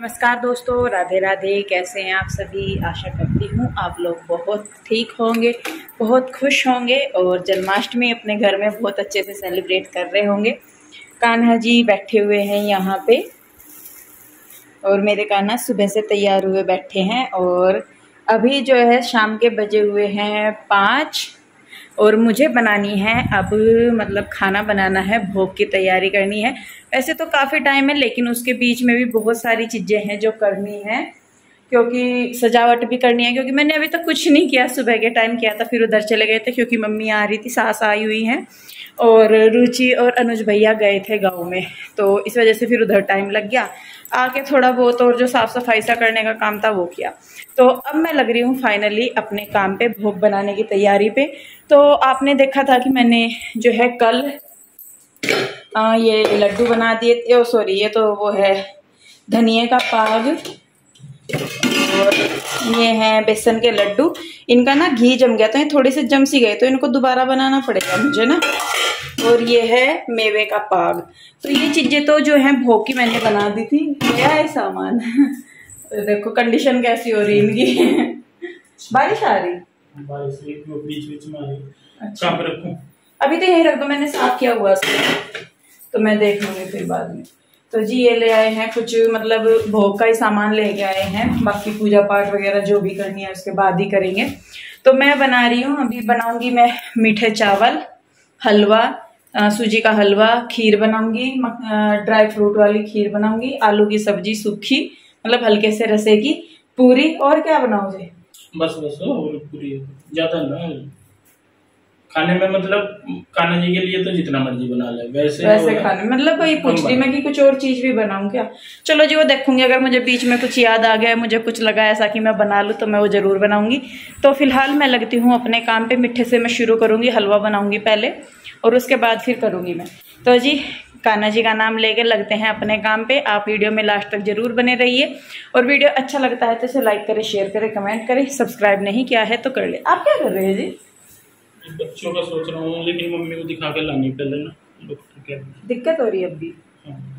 नमस्कार दोस्तों, राधे राधे, कैसे हैं आप सभी? आशा करती हूँ आप लोग बहुत ठीक होंगे, बहुत खुश होंगे और जन्माष्टमी अपने घर में बहुत अच्छे से सेलिब्रेट कर रहे होंगे। कान्हा जी बैठे हुए हैं यहाँ पे और मेरे कान्हा सुबह से तैयार हुए बैठे हैं और अभी जो है शाम के बजे हुए हैं पाँच। और मुझे बनानी है, अब मतलब खाना बनाना है, भोग की तैयारी करनी है। वैसे तो काफ़ी टाइम है, लेकिन उसके बीच में भी बहुत सारी चीज़ें हैं जो करनी है, क्योंकि सजावट भी करनी है, क्योंकि मैंने अभी तक तो कुछ नहीं किया। सुबह के टाइम किया था, फिर उधर चले गए थे, क्योंकि मम्मी आ रही थी, सास आई हुई हैं, और रुचि और अनुज भैया गए थे गाँव में। तो इस वजह से फिर उधर टाइम लग गया। आके थोड़ा बहुत और जो साफ़ सफ़ाई सा करने का काम था वो किया। तो अब मैं लग रही हूँ फाइनली अपने काम पे भोग बनाने की तैयारी पे। तो आपने देखा था कि मैंने जो है कल आ, ये लड्डू बना दिए थे। ओ सॉरी ये तो वो है धनिए का पाग और ये हैं बेसन के लड्डू। इनका ना घी जम गया तो ये थोड़े से जम सी गए तो इनको दोबारा बनाना पड़ेगा मुझे ना। और ये है मेवे का पाग। तो ये चीज़ें तो जो है भोग की मैंने बना दी थी। गया है सामान? देखो कंडीशन कैसी हो रही इनकी? बारिश आ रही? बीच बीच में आ अच्छा। अभी तो यहीं रख दो मैंने साफ़ किया हुआ तो मैं देख लूँगी फिर बाद में। तो जी ये ले आए हैं कुछ मतलब भोग का ही सामान लेके आए हैं। बाकी पूजा पाठ वगैरह जो भी करनी है उसके बाद ही करेंगे। तो मैं बना रही हूँ। अभी बनाऊँगी मैं मीठे चावल। हलवा सूजी का हलवा, खीर बनाऊँगी ड्राई फ्रूट वाली खीर बनाऊँगी, आलू की सब्ज़ी सूखी मतलब हल्के से रसे की पूरी, और क्या बनाओ जी बस बस पूरी, ज़्यादा ना। खाने में मतलब कान्हा जी के लिए तो जितना मर्ज़ी बना ले वैसे वैसे खाने मतलब वही पूछ रही मैं कि कुछ और चीज़ भी बनाऊँ क्या? चलो जी वो देखूँगी अगर मुझे बीच में कुछ याद आ गया मुझे कुछ लगा ऐसा कि मैं बना लूँ तो मैं वो ज़रूर बनाऊँगी। तो फ़िलहाल मैं लगती हूँ अपने काम पे मिठे से मैं शुरू करूँगी हलवा बनाऊँगी पहले और उसके बाद फिर करूँगी मैं। तो जी कान्हा जी का नाम लेके लगते हैं अपने काम पे। आप वीडियो में लास्ट तक ज़रूर बने रहिए। और वीडियो अच्छा लगता है तो इसे लाइक करें शेयर करें कमेंट करें। सब्सक्राइब नहीं किया है तो कर ले। आप क्या कर रहे हैं जी? बच्चों का सोच रहा हूँ लेकिन मम्मी को दिखा के लानी पहले ना। डॉक्टर के दिक्कत हो रही है अभी। हाँ।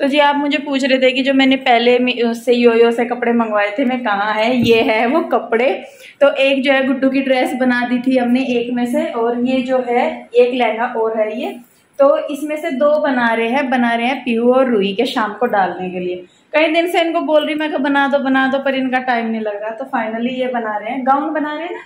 तो जी आप मुझे पूछ रहे थे कि जो मैंने पहले उससे योयो से कपड़े मंगवाए थे मैं कहाँ है? ये है वो कपड़े। तो एक जो है गुड्डू की ड्रेस बना दी थी हमने एक में से और ये जो है एक लहंगा और है ये। तो इसमें से दो बना रहे हैं बना रहे हैं पीहू और रुई के शाम को डालने के लिए। कई दिन से इनको बोल रही मैं बना दो बना दो पर इनका टाइम नहीं लग रहा। तो फाइनली ये बना रहे हैं। गाउन बना रहे हैं ना?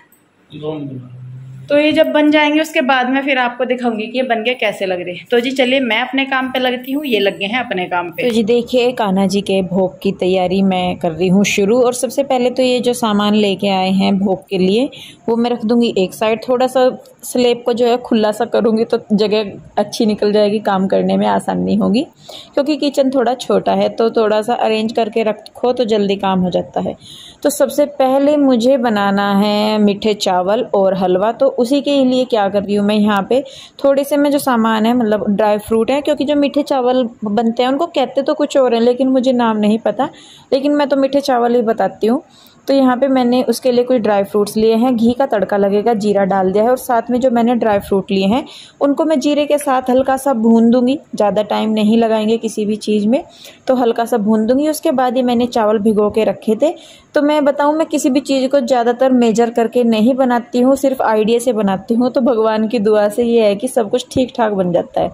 तो ये जब बन जाएँगे, उसके बाद में फिर आपको दिखाऊँगी कि ये बन के कैसे लग रहे हैं। तो जी, चलिए, मैं अपने काम पे लगती हूँ, ये लग गए हैं अपने काम पे। तो जी, देखिए, कान्हा जी के भोग की तैयारी मैं कर रही हूँ शुरू, और सबसे पहले तो ये जो सामान लेके आए हैं भोग के लिए, वो मैं रख दूँगी एक साइड। थोड़ा सा स्लेब को जो है खुला सा करूँगी तो जगह अच्छी निकल जाएगी, काम करने में आसानी होगी, क्योंकि किचन थोड़ा छोटा है तो थोड़ा सा अरेंज करके रखो तो जल्दी काम हो जाता है। तो सबसे पहले मुझे बनाना है मीठे चावल और हलवा। तो उसी के लिए क्या कर रही हूँ मैं यहाँ पे? थोड़े से मैं जो सामान है मतलब ड्राई फ्रूट है, क्योंकि जो मीठे चावल बनते हैं, उनको कहते तो कुछ और हैं, लेकिन मुझे नाम नहीं पता। लेकिन मैं तो मीठे चावल ही बताती हूँ। तो यहाँ पे मैंने उसके लिए कुछ ड्राई फ्रूट्स लिए हैं। घी का तड़का लगेगा, जीरा डाल दिया है और साथ में जो मैंने ड्राई फ्रूट लिए हैं, उनको मैं जीरे के साथ हल्का सा भून दूँगी। ज़्यादा टाइम नहीं लगाएँगे किसी भी चीज़ में तो हल्का सा भून दूँगी। उसके बाद ही मैंने चावल भिगो के रखे थे। तो मैं बताऊँ, मैं किसी भी चीज़ को ज़्यादातर मेजर करके नहीं बनाती हूँ, सिर्फ़ आइडिया से बनाती हूँ। तो भगवान की दुआ से ये है कि सब कुछ ठीक ठाक बन जाता है।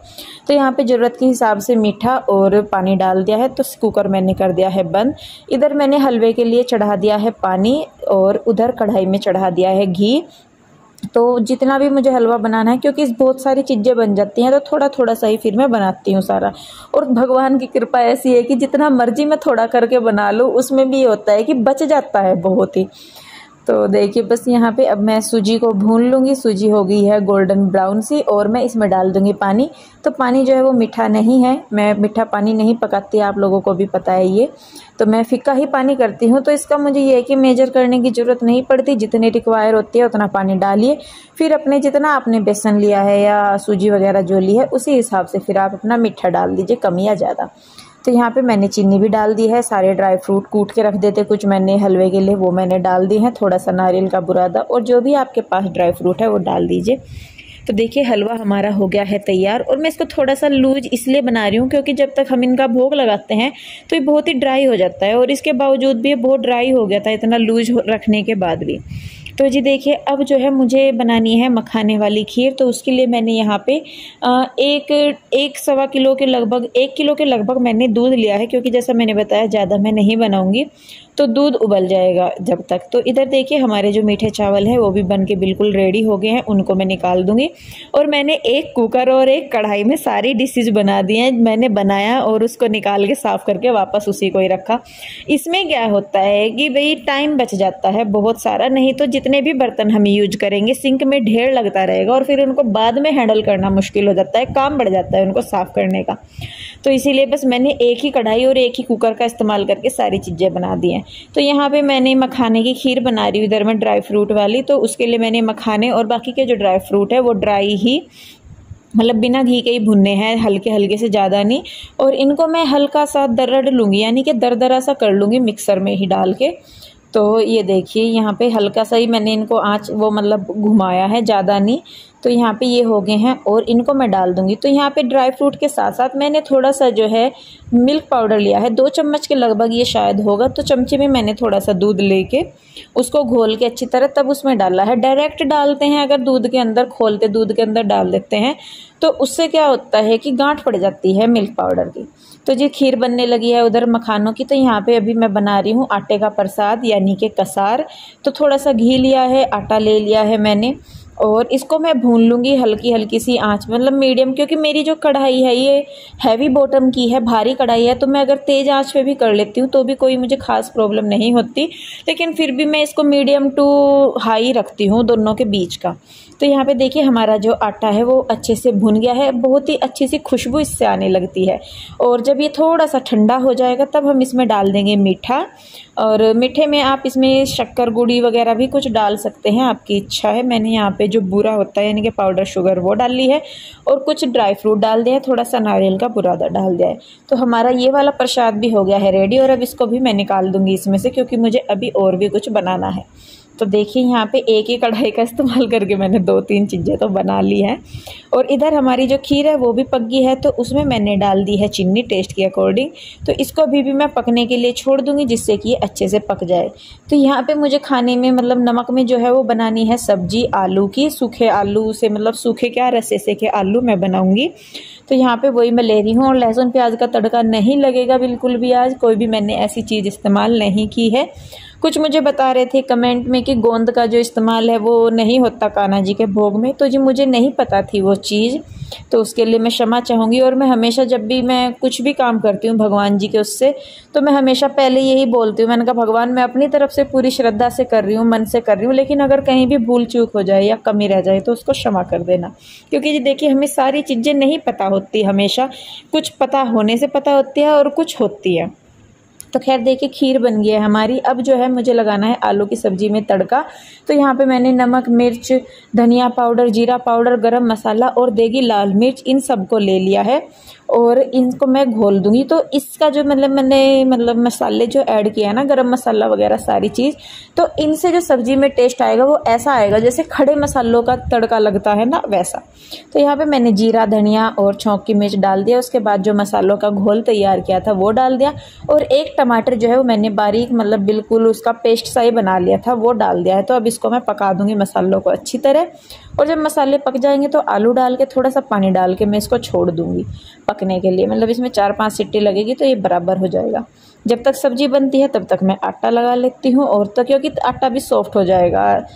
तो यहाँ पर ज़रूरत के हिसाब से मीठा और पानी डाल दिया है तो कुकर मैंने कर दिया है बंद। इधर मैंने हलवे के लिए चढ़ा दिया है पानी और उधर कढ़ाई में चढ़ा दिया है घी। तो जितना भी मुझे हलवा बनाना है, क्योंकि बहुत सारी चीज़ें बन जाती हैं तो थोड़ा थोड़ा सा ही फिर मैं बनाती हूँ सारा। और भगवान की कृपा ऐसी है कि जितना मर्ज़ी मैं थोड़ा करके बना लूँ, उसमें भी होता है कि बच जाता है बहुत ही। तो देखिए, बस यहाँ पे अब मैं सूजी को भून लूँगी। सूजी हो गई है गोल्डन ब्राउन सी और मैं इसमें डाल दूँगी पानी। तो पानी जो है वो मीठा नहीं है। मैं मीठा पानी नहीं पकाती, आप लोगों को भी पता है ये। तो मैं फिक्का ही पानी करती हूँ। तो इसका मुझे ये है कि मेजर करने की ज़रूरत नहीं पड़ती। जितनी रिक्वायर होती है, उतना पानी डालिए। फिर अपने जितना आपने बेसन लिया है या सूजी वगैरह जो ली है, उसी हिसाब से फिर आप अपना मीठा डाल दीजिए, कम या ज़्यादा। तो यहाँ पे मैंने चीनी भी डाल दी है, सारे ड्राई फ्रूट कूट के रख देते, कुछ मैंने हलवे के लिए वो मैंने डाल दी है थोड़ा सा नारियल का बुरादा और जो भी आपके पास ड्राई फ्रूट है वो डाल दीजिए। तो देखिए हलवा हमारा हो गया है तैयार और मैं इसको थोड़ा सा लूज इसलिए बना रही हूँ क्योंकि जब तक हम इनका भोग लगाते हैं तो ये बहुत ही ड्राई हो जाता है और इसके बावजूद भी ये बहुत ड्राई हो गया था इतना लूज रखने के बाद भी। तो जी देखिए, अब जो है मुझे बनानी है मखाने वाली खीर तो उसके लिए मैंने यहाँ पे एक एक सवा किलो के लगभग, एक किलो के लगभग मैंने दूध लिया है, क्योंकि जैसा मैंने बताया, ज़्यादा मैं नहीं बनाऊँगी। तो दूध उबल जाएगा जब तक। तो इधर देखिए, हमारे जो मीठे चावल हैं, वो भी बन के बिल्कुल रेडी हो गए हैं, उनको मैं निकाल दूँगी। और मैंने एक कुकर और एक कढ़ाई में सारी डिशेज बना दी हैं, मैंने बनाया और उसको निकाल के साफ़ करके वापस उसी को ही रखा। इसमें क्या होता है कि भाई टाइम बच जाता है बहुत सारा, नहीं तो जितने भी बर्तन हम यूज़ करेंगे सिंक में ढेर लगता रहेगा और फिर उनको बाद में हैंडल करना मुश्किल हो जाता है, काम बढ़ जाता है उनको साफ़ करने का। तो इसीलिए बस मैंने एक ही कढ़ाई और एक ही कुकर का इस्तेमाल करके सारी चीज़ें बना दी हैं। तो यहाँ पे मैंने मखाने की खीर बना रही हूँ, इधर में ड्राई फ्रूट वाली। तो उसके लिए मैंने मखाने और बाकी के जो ड्राई फ्रूट है, वो ड्राई ही मतलब बिना घी के ही भुनने हैं, हल्के हल्के से ज़्यादा नहीं। और इनको मैं हल्का सा दर्द लूँगी, यानी कि दरदरा सा कर लूँगी मिक्सर में ही डाल के। तो ये देखिए, यहाँ पे हल्का सा ही मैंने इनको आँच, वो मतलब घुमाया है, ज़्यादा नहीं। तो यहाँ पे ये हो गए हैं और इनको मैं डाल दूँगी। तो यहाँ पे ड्राई फ्रूट के साथ साथ मैंने थोड़ा सा जो है मिल्क पाउडर लिया है। दो चम्मच के लगभग ये शायद होगा। तो चमचे में मैंने थोड़ा सा दूध लेके उसको घोल के अच्छी तरह तब उसमें डाला है। डायरेक्ट डालते हैं अगर दूध के अंदर खोलते, दूध के अंदर डाल देते हैं तो उससे क्या होता है कि गांठ पड़ जाती है मिल्क पाउडर की। तो जी खीर बनने लगी है उधर मखानों की। तो यहाँ पे अभी मैं बना रही हूँ आटे का प्रसाद, यानी कि कसार। तो थोड़ा सा घी लिया है, आटा ले लिया है मैंने। और इसको मैं भून लूँगी हल्की हल्की सी आँच मतलब मीडियम क्योंकि मेरी जो कढ़ाई है, ये हैवी बॉटम की है, भारी कढ़ाई है तो मैं अगर तेज़ आँच पे भी कर लेती हूँ तो भी कोई मुझे खास प्रॉब्लम नहीं होती। लेकिन फिर भी मैं इसको मीडियम टू हाई रखती हूँ, दोनों के बीच का। तो यहाँ पे देखिए, हमारा जो आटा है, वो अच्छे से भुन गया है, बहुत ही अच्छी सी खुशबू इससे आने लगती है। और जब ये थोड़ा सा ठंडा हो जाएगा, तब हम इसमें डाल देंगे मीठा। और मीठे में आप इसमें शक्कर, गुड़ी वगैरह भी कुछ डाल सकते हैं, आपकी इच्छा है, मैंने यहाँ पे जो बुरा होता है, यानी कि पाउडर शुगर वो डाल ली है और कुछ ड्राई फ्रूट डाल दिया है, थोड़ा सा नारियल का बुरादा डाल दिया है। तो हमारा ये वाला प्रसाद भी हो गया है रेडी और अब इसको भी मैं निकाल दूँगी इसमें से, क्योंकि मुझे अभी और भी कुछ बनाना है। तो देखिए यहाँ पे एक ही कढ़ाई का इस्तेमाल करके मैंने दो तीन चीज़ें तो बना ली हैं। और इधर हमारी जो खीर है वो भी पक गई है तो उसमें मैंने डाल दी है चीनी टेस्ट के अकॉर्डिंग। तो इसको अभी भी मैं पकने के लिए छोड़ दूँगी जिससे कि ये अच्छे से पक जाए। तो यहाँ पर मुझे खाने में मतलब नमक में जो है वो बनानी है सब्ज़ी आलू की। सूखे आलू से मतलब सूखे क्या रसे से के आलू मैं बनाऊँगी। तो यहाँ पे वही मैं ले रही हूँ और लहसुन प्याज का तड़का नहीं लगेगा बिल्कुल भी आज। कोई भी मैंने ऐसी चीज़ इस्तेमाल नहीं की है। कुछ मुझे बता रहे थे कमेंट में कि गोंद का जो इस्तेमाल है वो नहीं होता कान्हा जी के भोग में। तो जी, मुझे नहीं पता थी वो चीज़ तो उसके लिए मैं क्षमा चाहूँगी और मैं हमेशा जब भी मैं कुछ भी काम करती हूँ भगवान जी के उससे तो मैं हमेशा पहले यही बोलती हूँ। मैंने कहा, भगवान, मैं अपनी तरफ़ से पूरी श्रद्धा से कर रही हूँ, मन से कर रही हूँ, लेकिन अगर कहीं भी भूल चूक हो जाए या कमी रह जाए तो उसको क्षमा कर देना। क्योंकि जी, देखिए, हमें सारी चीज़ें नहीं पता होती हमेशा। कुछ पता होने से पता होती है और कुछ होती है। तो खैर देखिए, खीर बन गई है हमारी। अब जो है मुझे लगाना है आलू की सब्ज़ी में तड़का। तो यहाँ पे मैंने नमक, मिर्च, धनिया पाउडर, जीरा पाउडर, गरम मसाला और देगी लाल मिर्च, इन सबको ले लिया है। और इनको मैं घोल दूँगी। तो इसका जो मतलब मैंने मतलब मसाले जो ऐड किया है ना, गरम मसाला वगैरह सारी चीज़ तो इनसे जो सब्ज़ी में टेस्ट आएगा वो ऐसा आएगा, जैसे खड़े मसालों का तड़का लगता है ना, वैसा। तो यहाँ पे मैंने जीरा, धनिया और छौंक की मिर्च डाल दिया। उसके बाद जो मसालों का घोल तैयार किया था, वो डाल दिया। और एक टमाटर जो है वो मैंने बारीक मतलब बिल्कुल उसका पेस्ट सा ही बना लिया था, वो डाल दिया है। तो अब इसको मैं पका दूँगी मसालों को अच्छी तरह। और जब मसाले पक जाएँगे तो आलू डाल के, थोड़ा सा पानी डाल के मैं इसको छोड़ दूँगी। पकने के लिए। मतलब इसमें चार पाँच सीटी लगेगी तो ये बराबर हो जाएगा। जब तक सब्ज़ी बनती है, तब तक मैं आटा लगा लेती हूँ और तक क्योंकि आटा भी सॉफ्ट हो जाएगा,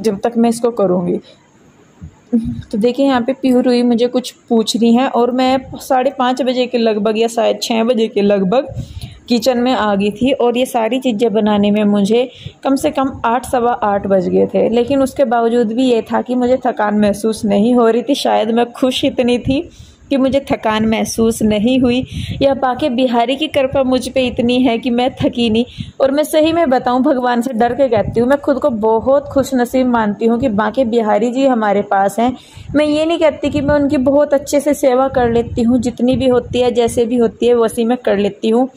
जब तक मैं इसको करूँगी। तो देखिए, यहाँ पे प्यूर हुई मुझे कुछ पूछ रही हैं और मैं साढ़े पाँच बजे के लगभग या शायद छः बजे के लगभग किचन में आ गई थी और ये सारी चीज़ें बनाने में मुझे कम से कम आठ, सवा आठ बज गए थे। लेकिन उसके बावजूद भी ये था कि मुझे थकान महसूस नहीं हो रही थी, शायद मैं खुश इतनी थी। कि मुझे थकान महसूस नहीं हुई। या बाकी बिहारी की कृपा मुझ पे इतनी है कि मैं थकी नहीं। और मैं सही में बताऊँ, भगवान से डर के कहती हूँ, मैं खुद को बहुत खुश नसीब मानती हूँ कि बाकी बिहारी जी हमारे पास हैं। मैं ये नहीं कहती कि मैं उनकी बहुत अच्छे से सेवा कर लेती हूँ, जितनी भी होती है, जैसे भी होती है, वैसी मैं कर लेती हूँ।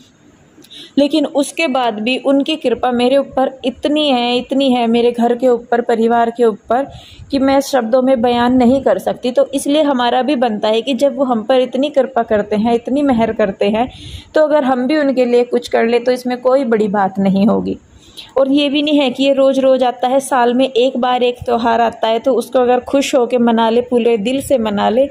लेकिन उसके बाद भी उनकी कृपा मेरे ऊपर इतनी है इतनी है, मेरे घर के ऊपर, परिवार के ऊपर, कि मैं शब्दों में बयान नहीं कर सकती। तो इसलिए हमारा भी बनता है कि जब वो हम पर इतनी कृपा करते हैं, इतनी मेहर करते हैं तो अगर हम भी उनके लिए कुछ कर ले तो इसमें कोई बड़ी बात नहीं होगी। और ये भी नहीं है कि ये रोज़ रोज़ आता है, साल में एक बार एक त्यौहार आता है तो उसको अगर खुश होकर मना ले, पूरे दिल से मना ले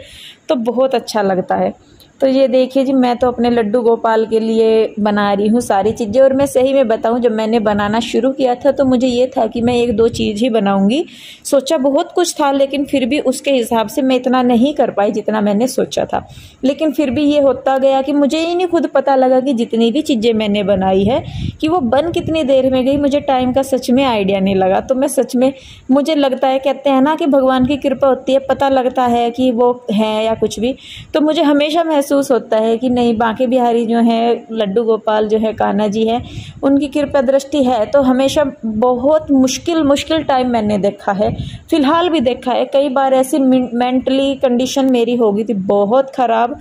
तो बहुत अच्छा लगता है। तो ये देखिए जी, मैं तो अपने लड्डू गोपाल के लिए बना रही हूँ सारी चीज़ें और मैं सही में बताऊँ, जब मैंने बनाना शुरू किया था तो मुझे ये था कि मैं एक दो चीज़ ही बनाऊँगी। सोचा बहुत कुछ था, लेकिन फिर भी उसके हिसाब से मैं इतना नहीं कर पाई जितना मैंने सोचा था। लेकिन फिर भी ये होता गया कि मुझे ही नहीं खुद पता लगा कि जितनी भी चीज़ें मैंने बनाई है, कि वो बन कितनी देर में गई, मुझे टाइम का सच में आइडिया नहीं लगा। तो मैं सच में, मुझे लगता है, कहते हैं ना कि भगवान की कृपा होती है, पता लगता है कि वो है या कुछ भी तो मुझे हमेशा महसूस महसूस होता है कि नहीं, बांके बिहारी जो है, लड्डू गोपाल जो है, कान्हा जी हैं, उनकी कृपा दृष्टि है तो हमेशा बहुत मुश्किल मुश्किल टाइम मैंने देखा है, फ़िलहाल भी देखा है, कई बार ऐसी मेंटली कंडीशन मेरी हो गई थी, बहुत ख़राब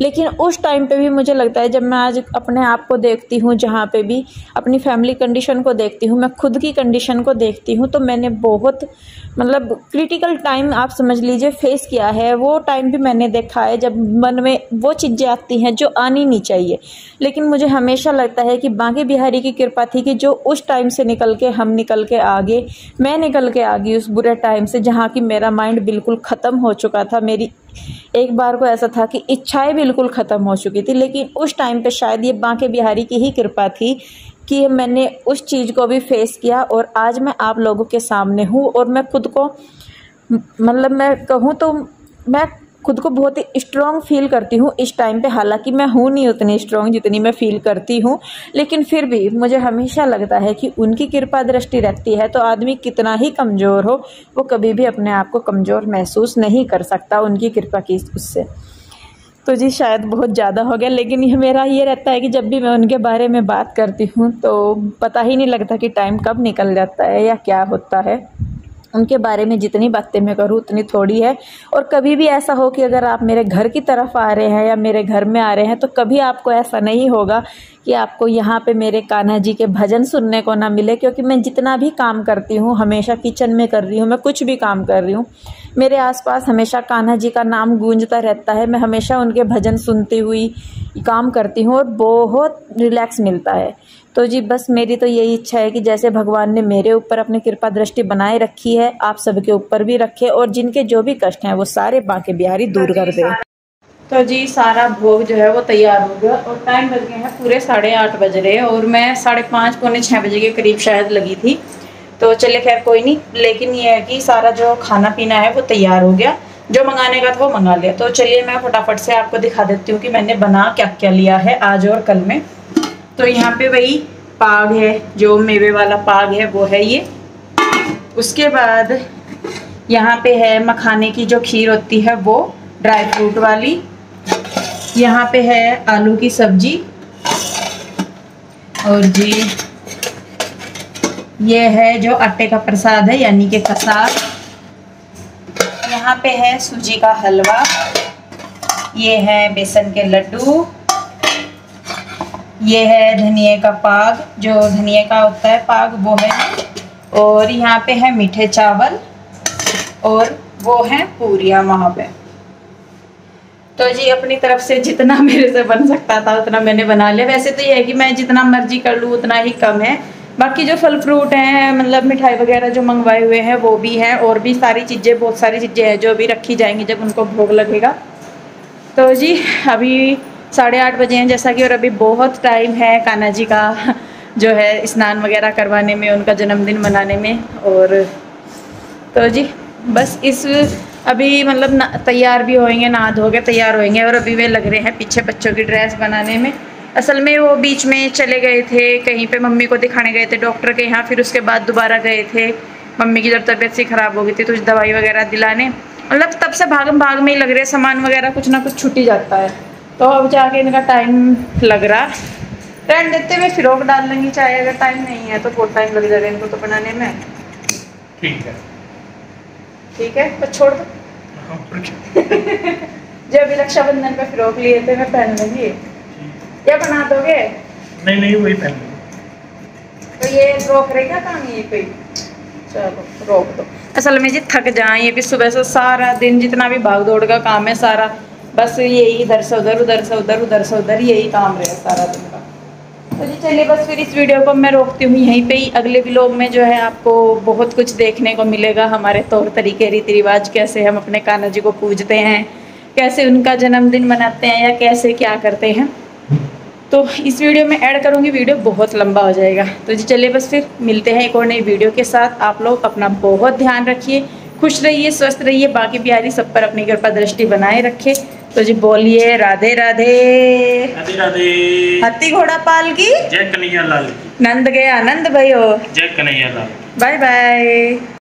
लेकिन उस टाइम पे भी मुझे लगता है जब मैं आज अपने आप को देखती हूँ, जहाँ पे भी अपनी फैमिली कंडीशन को देखती हूँ, मैं खुद की कंडीशन को देखती हूँ तो मैंने बहुत मतलब क्रिटिकल टाइम आप समझ लीजिए फेस किया है। वो टाइम भी मैंने देखा है जब मन में वो चीज़ें आती हैं जो आनी नहीं चाहिए। लेकिन मुझे हमेशा लगता है कि बांके बिहारी की कृपा थी कि जो उस टाइम से निकल के हम निकल के आगे, मैं निकल के आ गई उस बुरे टाइम से, जहाँ की मेरा माइंड बिल्कुल ख़त्म हो चुका था, मेरी एक बार को ऐसा था कि इच्छाएँ बिल्कुल ख़त्म हो चुकी थी, लेकिन उस टाइम पे शायद ये बांके बिहारी की ही कृपा थी कि मैंने उस चीज़ को भी फेस किया और आज मैं आप लोगों के सामने हूँ और मैं खुद को मतलब मैं कहूँ तो मैं खुद को बहुत ही स्ट्रॉन्ग फील करती हूँ इस टाइम पे। हालाँकि मैं हूँ नहीं उतनी स्ट्रॉन्ग जितनी मैं फील करती हूँ। लेकिन फिर भी मुझे हमेशा लगता है कि उनकी कृपा दृष्टि रहती है तो आदमी कितना ही कमज़ोर हो, वो कभी भी अपने आप को कमज़ोर महसूस नहीं कर सकता उनकी कृपा की उससे। तो जी, शायद बहुत ज़्यादा हो गया, लेकिन ये मेरा ये रहता है कि जब भी मैं उनके बारे में बात करती हूँ तो पता ही नहीं लगता कि टाइम कब निकल जाता है या क्या होता है। उनके बारे में जितनी बातें मैं करूँ, उतनी थोड़ी है। और कभी भी ऐसा हो कि अगर आप मेरे घर की तरफ़ आ रहे हैं या मेरे घर में आ रहे हैं तो कभी आपको ऐसा नहीं होगा कि आपको यहाँ पे मेरे कान्हा जी के भजन सुनने को ना मिले, क्योंकि मैं जितना भी काम करती हूँ, हमेशा किचन में कर रही हूँ, मैं कुछ भी काम कर रही हूँ। मेरे आसपास हमेशा कान्हा जी का नाम गूंजता रहता है, मैं हमेशा उनके भजन सुनती हुई काम करती हूँ और बहुत रिलैक्स मिलता है। तो जी, बस मेरी तो यही इच्छा है कि जैसे भगवान ने मेरे ऊपर अपनी कृपा दृष्टि बनाए रखी है, आप सबके ऊपर भी रखे और जिनके जो भी कष्ट हैं, वो सारे बांके बिहारी दूर कर दे। तो जी, सारा भोग जो है वो तैयार हो गया और टाइम बज गए हैं पूरे साढ़े आठ बज रहे हैं और मैं साढ़े पाँच, पौने छः बजे के करीब शायद लगी थी। तो चले खैर, कोई नहीं, लेकिन ये है कि सारा जो खाना पीना है वो तैयार हो गया। जो मंगाने का था वो मंगा लिया। तो चलिए मैं फटाफट से आपको दिखा देती हूँ कि मैंने बना क्या क्या लिया है आज और कल में। तो यहाँ पे वही पाग है, जो मेवे वाला पाग है, वो है ये। उसके बाद यहाँ पे है मखाने की जो खीर होती है, वो ड्राई फ्रूट वाली। यहाँ पे है आलू की सब्ज़ी। और जी, ये है जो आटे का प्रसाद है, यानी कि कसार। यहाँ पे है सूजी का हलवा। ये है बेसन के लड्डू। ये है धनिए का पाग, जो धनिए का होता है पाग, वो है। और यहाँ पे है मीठे चावल, और वो है पूरियाँ वहाँ पे। तो जी, अपनी तरफ़ से जितना मेरे से बन सकता था, उतना मैंने बना लिया। वैसे तो ये है कि मैं जितना मर्ज़ी कर लूँ, उतना ही कम है। बाकी जो फल फ्रूट हैं मतलब मिठाई वगैरह जो मंगवाए हुए हैं, वो भी हैं, और भी सारी चीज़ें, बहुत सारी चीज़ें हैं जो भी रखी जाएँगी जब उनको भोग लगेगा। तो जी, अभी साढ़े आठ बजे हैं। जैसा कि और अभी बहुत टाइम है कान्हा जी का जो है स्नान वगैरह करवाने में, उनका जन्मदिन मनाने में। और तो जी, बस इस अभी मतलब तैयार भी होएँगे नहा धो के तैयार होएँगे और अभी वे लग रहे हैं पीछे बच्चों की ड्रेस बनाने में। असल में वो बीच में चले गए थे, कहीं पे मम्मी को दिखाने गए थे डॉक्टर के यहाँ, फिर उसके बाद दोबारा गए थे। मम्मी की जब तबीयत सी ख़राब हो गई थी तो दवाई वगैरह दिलाने। मतलब तब से भागम भाग में ही लग रहे सामान वगैरह कुछ ना कुछ छुट्टी जाता है। तो अब जाके इनका टाइम लग रहा। टाइम देते हुए फिरोक डाल लेंगी चाहे अगर टाइम नहीं है तो बहुत टाइम लग जाएगा इनको तो बनाने में। ठीक है। ठीक है? तो छोड़ दो। हाँ, जब अभी रक्षाबंधन पे फिरोक लिए थे मैं पहन लूँगी। क्या बना दोगे? नहीं नहीं वही पहन तो ये रोक रहेगा काम ये कोई? चलो रोक दो। असल में जी थक जाए ये भी सुबह से सारा दिन जितना भी भाग दौड़ का काम है सारा बस यही, इधर से उधर उधर से उधर उधर से उधर, यही काम रहे सारा दिन का। तो जी, चलिए बस फिर इस वीडियो को मैं रोकती हूँ, यहीं पे ही अगले व्लॉग में जो है आपको बहुत कुछ देखने को मिलेगा, हमारे तौर तरीके रीति रिवाज कैसे हम अपने कान्हा जी को पूजते हैं, कैसे उनका जन्मदिन मनाते हैं या कैसे क्या करते हैं। तो इस वीडियो में ऐड करूँगी, वीडियो बहुत लंबा हो जाएगा। तो जी, चलिए बस फिर मिलते हैं एक और नई वीडियो के साथ। आप लोग अपना बहुत ध्यान रखिए, खुश रहिए, स्वस्थ रहिए, बाकी प्यारी सब पर अपनी कृपा दृष्टि बनाए रखे तो जी बोलिए राधे राधे। राधे राधे। हाथी घोड़ा पाल की? जय कन्हैया लाल नंद गया आनंद हो जय कन्हैया लाल बाय बाय।